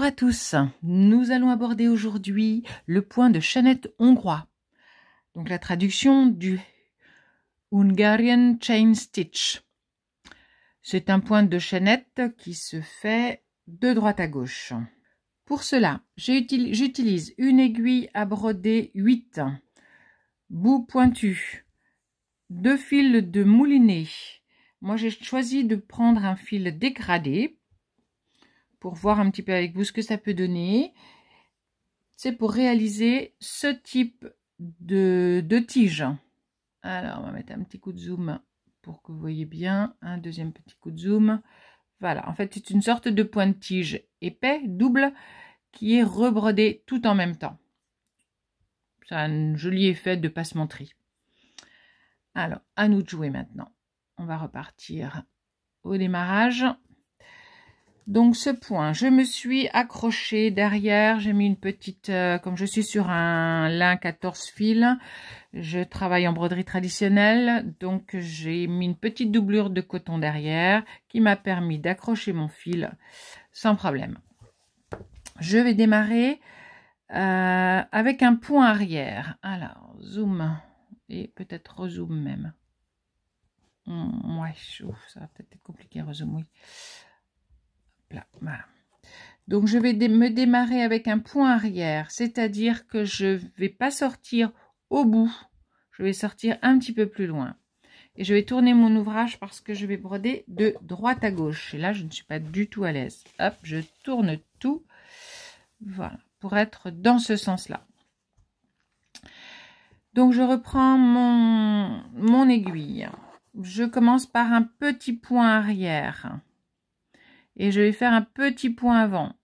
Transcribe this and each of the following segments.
À tous, nous allons aborder aujourd'hui le point de chaînette hongrois. Donc la traduction du Hungarian Chain Stitch. C'est un point de chaînette qui se fait de droite à gauche. Pour cela, j'utilise une aiguille à broder 8, bout pointu, deux fils de moulinet. Moi j'ai choisi de prendre un fil dégradé pour voir un petit peu avec vous ce que ça peut donner. C'est pour réaliser ce type de, de tige. Alors, on va mettre un petit coup de zoom pour que vous voyez bien. Un deuxième petit coup de zoom. Voilà, en fait, c'est une sorte de point de tige épais, double, qui est rebrodé tout en même temps. A un joli effet de passementerie. Alors, à nous de jouer maintenant. On va repartir au démarrage. Donc ce point, je me suis accrochée derrière, j'ai mis une petite, euh, comme je suis sur un lin 14 fils, je travaille en broderie traditionnelle, donc j'ai mis une petite doublure de coton derrière qui m'a permis d'accrocher mon fil sans problème. Je vais démarrer euh, avec un point arrière. Alors, zoom et peut-être rezoom même. Hum, ouais, ça va peut-être être compliqué, rezoom, oui. Donc je vais me démarrer avec un point arrière, c'est-à-dire que je ne vais pas sortir au bout, je vais sortir un petit peu plus loin. Et je vais tourner mon ouvrage parce que je vais broder de droite à gauche. Et là, je ne suis pas du tout à l'aise. Hop, je tourne tout. Voilà, pour être dans ce sens-là. Donc, je reprends mon, mon aiguille. Je commence par un petit point arrière et je vais faire un petit point avant.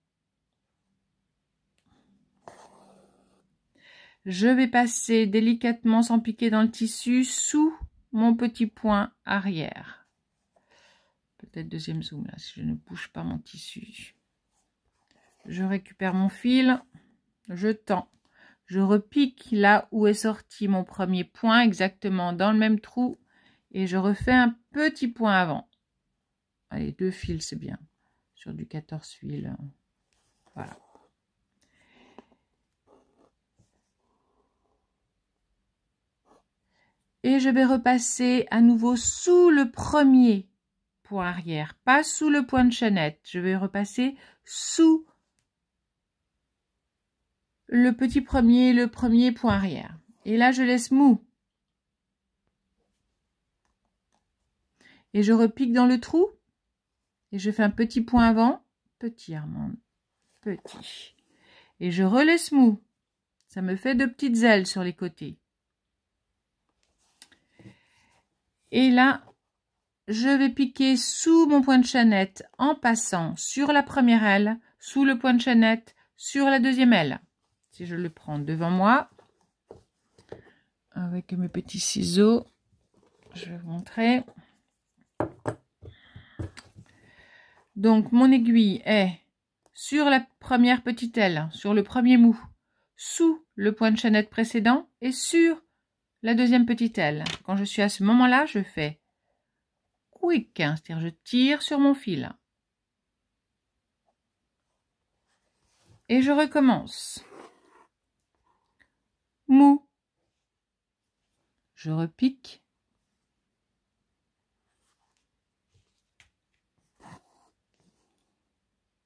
Je vais passer délicatement sans piquer dans le tissu sous mon petit point arrière. Peut-être deuxième zoom là si je ne bouge pas mon tissu. Je récupère mon fil, je tends, je repique là où est sorti mon premier point exactement dans le même trou et je refais un petit point avant. Allez, deux fils, c'est bien sur du 14 fils. Voilà. Et je vais repasser à nouveau sous le premier point arrière, pas sous le point de chaînette. Je vais repasser sous le petit premier, le premier point arrière. Et là, je laisse mou. Et je repique dans le trou et je fais un petit point avant, petit Armand, petit. Et je relaisse mou. Ça me fait de petites ailes sur les côtés. Et là, je vais piquer sous mon point de chaînette en passant sur la première aile, sous le point de chaînette, sur la deuxième aile. Si je le prends devant moi, avec mes petits ciseaux, je vais vous montrer. Donc, mon aiguille est sur la première petite aile, sur le premier mou, sous le point de chaînette précédent et sur la deuxième petite aile. Quand je suis à ce moment-là, je fais quick, c'est-à-dire je tire sur mon fil. Et je recommence. Mou. Je repique.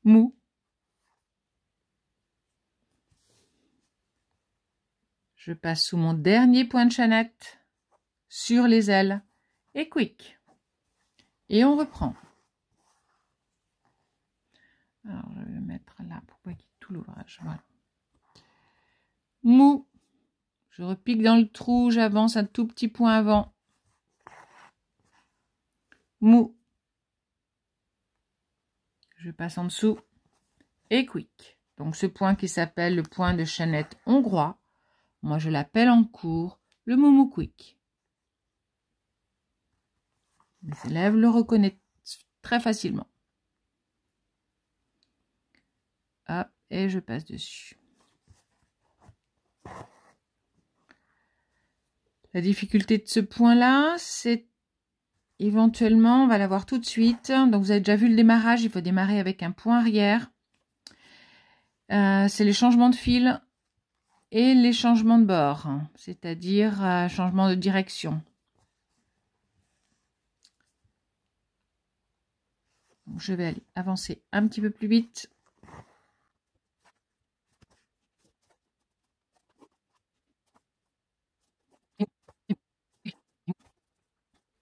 Mou. Je passe sous mon dernier point de chaînette, sur les ailes et quick. Et on reprend. Alors, je vais le mettre là pour pas qu'il tout l'ouvrage. Mou. Je repique dans le trou, j'avance un tout petit point avant. Mou passe en dessous et quick. Donc ce point qui s'appelle le point de chaînette hongrois, moi je l'appelle en cours le moumou quick. Mes élèves le reconnaissent très facilement. Et je passe dessus. La difficulté de ce point-là, c'est Éventuellement, on va l'avoir tout de suite. Donc, vous avez déjà vu le démarrage. Il faut démarrer avec un point arrière. Euh, c'est les changements de fil et les changements de bord, c'est-à-dire euh, changement de direction. je vais aller avancer un petit peu plus vite.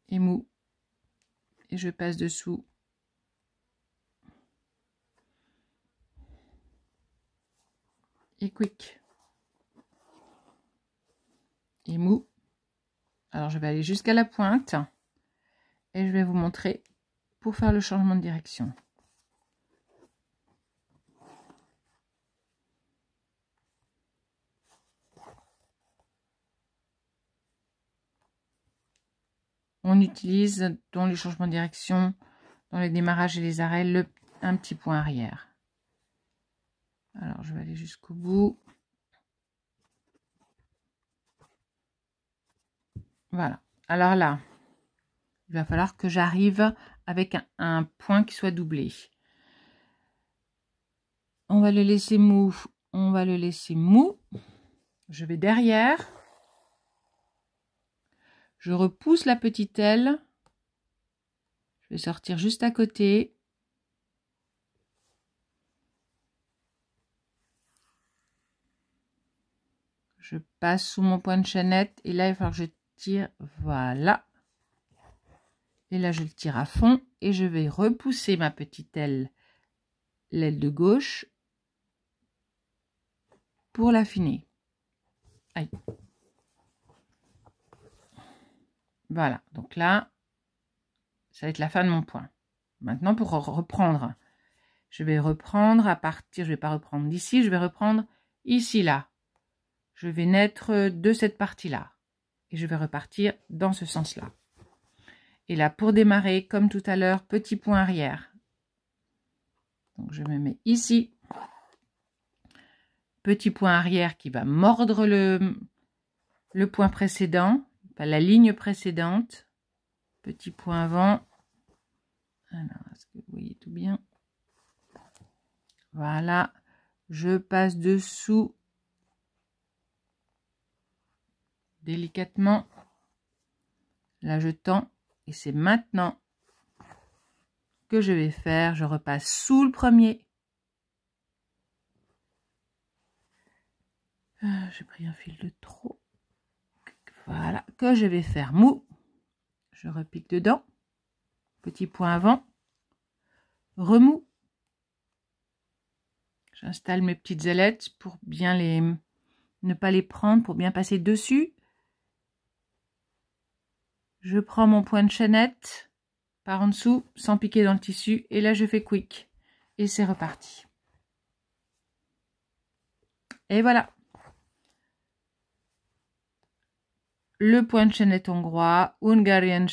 Et mou. Je passe dessous. Et quick. Et mou. Alors je vais aller jusqu'à la pointe. Et je vais vous montrer pour faire le changement de direction. On utilise dans les changements de direction, dans les démarrages et les arrêts, le, un petit point arrière. Alors, je vais aller jusqu'au bout. Voilà. Alors là, il va falloir que j'arrive avec un, point qui soit doublé. On va le laisser mou. On va le laisser mou. Je vais derrière. Je repousse la petite aile. Je vais sortir juste à côté. Je passe sous mon point de chaînette et là il va falloir que je tire. Voilà. Et là, je le tire à fond et je vais repousser ma petite aile, l'aile de gauche, pour l'affiner. Voilà, donc là, ça va être la fin de mon point. Maintenant, pour reprendre, je vais reprendre à partir, je ne vais pas reprendre d'ici, je vais reprendre ici, là. Je vais naître de cette partie-là. Et je vais repartir dans ce sens-là. Et là, pour démarrer, comme tout à l'heure, petit point arrière. Donc, je me mets ici. Petit point arrière qui va mordre le, le point précédent, la ligne précédente. Petit point avant. Alors, est-ce que vous voyez tout bien? Voilà. Je passe dessous délicatement. Là, je tends et c'est maintenant que je vais faire. Je repasse sous le premier. Ah, j'ai pris un fil de trop. Je vais faire mou. Je repique dedans. Petit point avant. Remous. J'installe mes petites ailettes pour bien les ne pas les prendre, pour bien passer dessus. Je prends mon point de chaînette par en dessous sans piquer dans le tissu et là je fais quick et c'est reparti. Et voilà. Le point de chaînette hongrois, Hungarian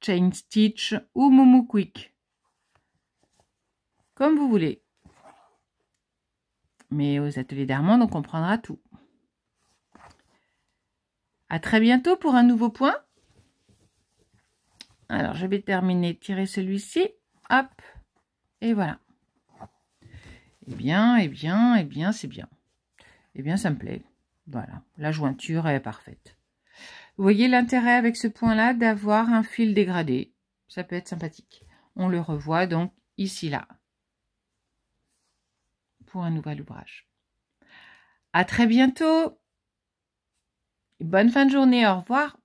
Chain Stitch ou Moumou Quick. Comme vous voulez. Mais aux ateliers d'Armand, on comprendra tout. À très bientôt pour un nouveau point. Alors, je vais terminer, tirer celui-ci. Hop. Et voilà. Eh bien, eh bien, eh bien, c'est bien. Eh bien, ça me plaît. Voilà. La jointure est parfaite. Vous voyez l'intérêt avec ce point-là d'avoir un fil dégradé. Ça peut être sympathique. On le revoit donc ici, là. Pour un nouvel ouvrage. À très bientôt. Bonne fin de journée. Au revoir.